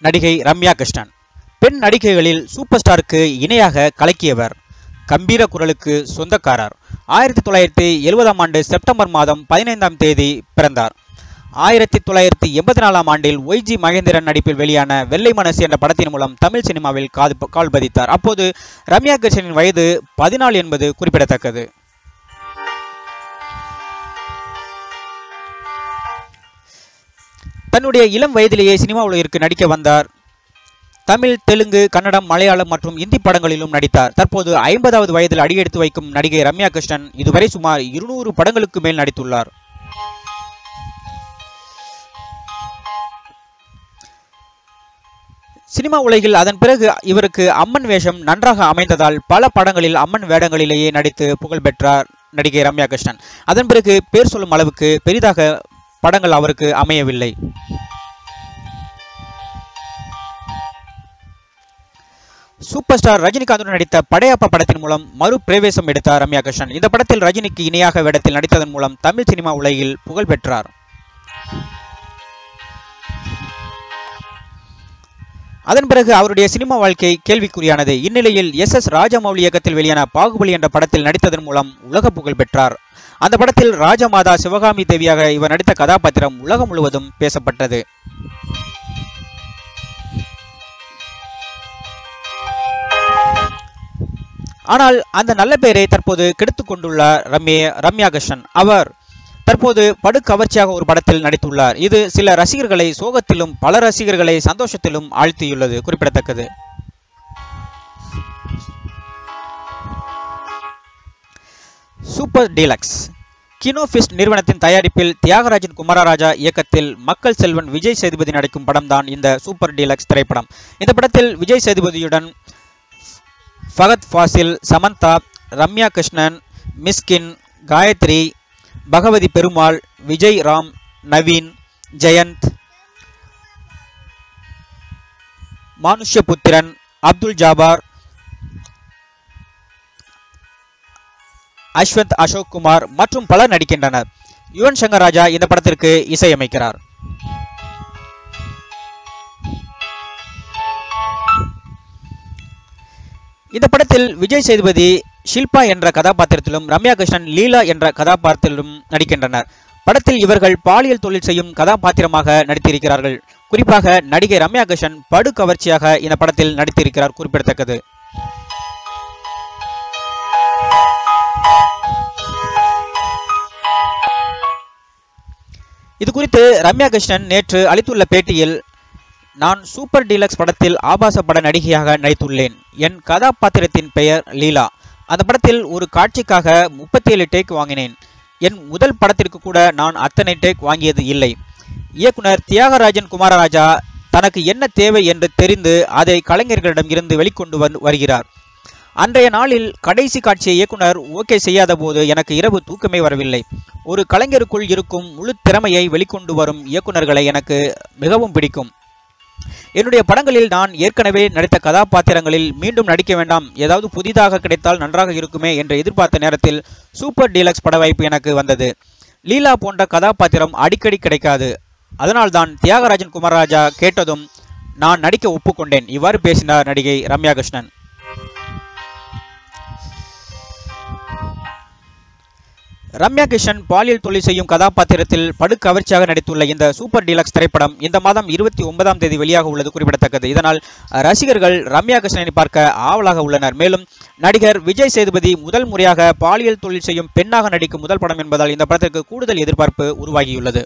நடிகை ரம்யா கிருஷ்ணன். பெண் நடிகைகளில் சூப்பர் ஸ்டாருக்கு இணையாக கலக்கியவர் கம்பீர குரலுக்கு சொந்தக்காரர். ஆயிரத்தி தொள்ளாயிரத்தி எழுபதாம் ஆண்டு செப்டம்பர் மாதம் பதினைந்தாம் தேதி பிறந்தார். ஆயிரத்தி தொள்ளாயிரத்தி எண்பத்தி நாலாம் ஆண்டில் ஒய்ஜி மகேந்திரன் நடிப்பில் வெளியான வெள்ளை மனசு என்ற படத்தின் மூலம் தமிழ் சினிமாவில் காது கால் பதித்தார். அப்போது ரம்யா கிருஷ்ணனின் வயது பதினாலு என்பது குறிப்பிடத்தக்கது. தன்னுடைய இளம் வயதிலேயே சினிமா உலகிற்கு நடிக்க வந்தார். தமிழ் தெலுங்கு கன்னடம் மலையாளம் மற்றும் இந்தி படங்களிலும் நடித்தார். தற்போது ஐம்பதாவது வயதில் அடியெடுத்து வைக்கும் நடிகை ரம்யா கிருஷ்ணன் இதுவரை சுமார் இருநூறு படங்களுக்கு மேல் நடித்துள்ளார். சினிமா உலகில் அதன் பிறகு இவருக்கு அம்மன் வேஷம் நன்றாக அமைந்ததால் பல படங்களில் அம்மன் வேடங்களிலேயே நடித்து புகழ் பெற்றார் நடிகை ரம்யா கிருஷ்ணன். அதன் பிறகு பேர் சொல்லும் அளவுக்கு பெரிதாக படங்கள் அவருக்கு அமையவில்லை. சூப்பர் ஸ்டார் ரஜினிகாந்துடன் நடித்த படையப்பா படத்தின் மூலம் மறு பிரவேசம் எடுத்தார் ரம்யா கிருஷ்ணன். இந்த படத்தில் ரஜினிக்கு இணையாக வேடத்தில் நடித்ததன் மூலம் தமிழ் சினிமா உலகில் புகழ் பெற்றார். அதன் பிறகு அவருடைய சினிமா வாழ்க்கை கேள்விக்குறியானது. இந்நிலையில் எஸ் எஸ் ராஜமௌலி இயக்கத்தில் வெளியான பாகுபலி என்ற படத்தில் நடித்ததன் மூலம் உலக புகழ் பெற்றார். அந்த படத்தில் ராஜமாதா சிவகாமி தேவியாக இவர் நடித்த கதாபாத்திரம் உலகம் முழுவதும் பேசப்பட்டது. ஆனால் அந்த நல்ல பெயரை தற்போது கெடுத்துக் கொண்டுள்ளார் ரம்யா ரம்யா கிருஷ்ணன் அவர் தற்போது படு கவர்ச்சியாக ஒரு படத்தில் நடித்துள்ளார். இது சில ரசிகர்களை சோகத்திலும் பல ரசிகர்களை சந்தோஷத்திலும் ஆழ்த்தியுள்ளது. குறிப்பிடத்தக்கது. Super deluxe. கினோஃபிஸ்ட் நிறுவனத்தின் தயாரிப்பில் தியாகராஜன் குமாரராஜா இயக்கத்தில் மக்கள் செல்வன் விஜய் சேதுபதி நடிக்கும் படம்தான் இந்த சூப்பர் டீலக்ஸ் திரைப்படம். இந்த படத்தில் விஜய் சேதுபதியுடன் ஃபகத் ஃபாசில் சமந்தா ரம்யா கிருஷ்ணன் மிஸ்கின் காயத்ரி பகவதி பெருமாள் விஜய் ராம் நவீன் ஜெயந்த் மானுஷ்யபுத்திரன் அப்துல் ஜாபார் அஸ்வந்த் அசோக் குமார் மற்றும் பலர் நடிக்கின்றனர். யுவன் சங்கர் ராஜா இந்த படத்திற்கு இசையமைக்கிறார். இந்த படத்தில் விஜய் சேதுபதி ஷில்பா என்ற கதாபாத்திரத்திலும் ரம்யா கிருஷ்ணன் லீலா என்ற கதாபாத்திரத்திலும் நடிக்கின்றனர். படத்தில் இவர்கள் பாலியல் தொழில் செய்யும் கதாபாத்திரமாக நடித்திருக்கிறார்கள். குறிப்பாக நடிகை ரம்யா கிருஷ்ணன் படு கவர்ச்சியாக இந்த படத்தில் நடித்திருக்கிறார். குறிப்பிடத்தக்கது. இது குறித்து ரம்யா கிருஷ்ணன் நேற்று அளித்துள்ள பேட்டியில் நான் சூப்பர் டீலக்ஸ் படத்தில் ஆபாச பட நடிகையாக நடித்துள்ளேன். என் கதாபாத்திரத்தின் பெயர் லீலா. அந்த படத்தில் ஒரு காட்சிக்காக முப்பத்தி ஏழு டேக் வாங்கினேன். என் முதல் படத்திற்கு கூட நான் அத்தனை டேக் வாங்கியது இல்லை. இயக்குனர் தியாகராஜன் குமாரராஜா தனக்கு என்ன தேவை என்று தெரிந்து அதை கலைஞர்களிடம் இருந்து வெளிக்கொண்டு வந்து வருகிறார். அன்றைய நாளில் கடைசி காட்சியை இயக்குனர் ஓகே செய்யாத போது எனக்கு இரவு தூக்கமே வரவில்லை. ஒரு கலைஞருக்குள் இருக்கும் முழு திறமையை வெளிக்கொண்டு வரும் இயக்குனர்களை எனக்கு மிகவும் பிடிக்கும். என்னுடைய படங்களில் நான் ஏற்கனவே நடித்த கதாபாத்திரங்களில் மீண்டும் நடிக்க வேண்டாம். ஏதாவது புதிதாக கிடைத்தால் நன்றாக இருக்குமே என்று எதிர்பார்த்த நேரத்தில் சூப்பர் டீலக்ஸ் பட வாய்ப்பு எனக்கு வந்தது. லீலா போன்ற கதாபாத்திரம் அடிக்கடி கிடைக்காது. அதனால்தான் தியாகராஜன் குமாரராஜா கேட்டதும் நான் நடிக்க ஒப்புக்கொண்டேன். இவ்வாறு பேசினார் நடிகை ரம்யா கிருஷ்ணன் ரம்யா கிருஷ்ணன் பாலியல் தொழில் செய்யும் கதாபாத்திரத்தில் படு கவர்ச்சியாக நடித்துள்ள இந்த சூப்பர் டீலக்ஸ் திரைப்படம் இந்த மாதம் இருபத்தி ஒன்பதாம் தேதி வெளியாக உள்ளது குறிப்பிடத்தக்கது. இதனால் ரசிகர்கள் ரம்யா கிருஷ்ணனை பார்க்க ஆவலாக உள்ளனர். மேலும் நடிகர் விஜய் சேதுபதி முதல் முறையாக பாலியல் தொழில் செய்யும் பெண்ணாக நடிக்கும் முதல் படம் என்பதால் இந்த படத்திற்கு கூடுதல் எதிர்பார்ப்பு உருவாகியுள்ளது.